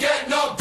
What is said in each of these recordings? get no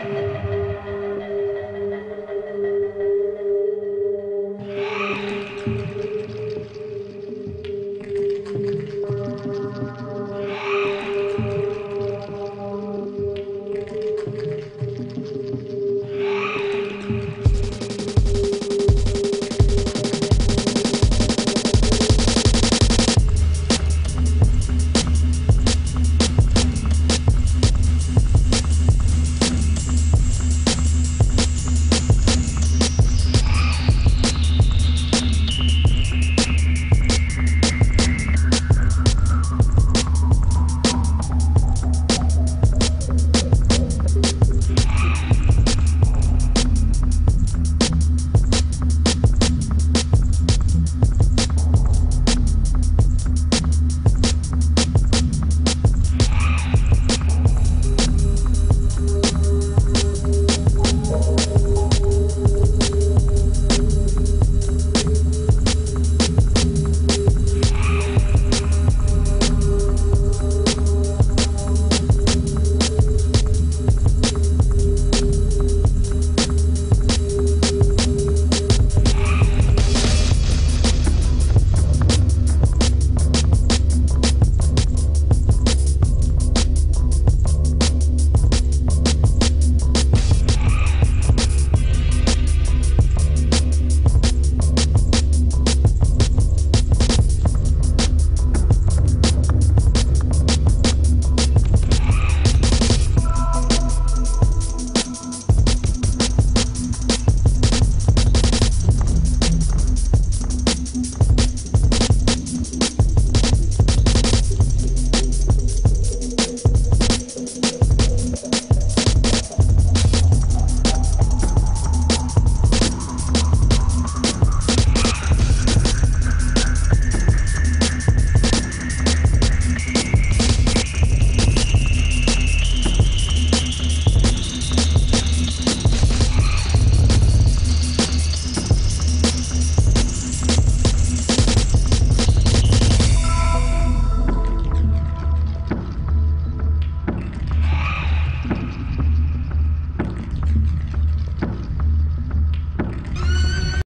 Thank you.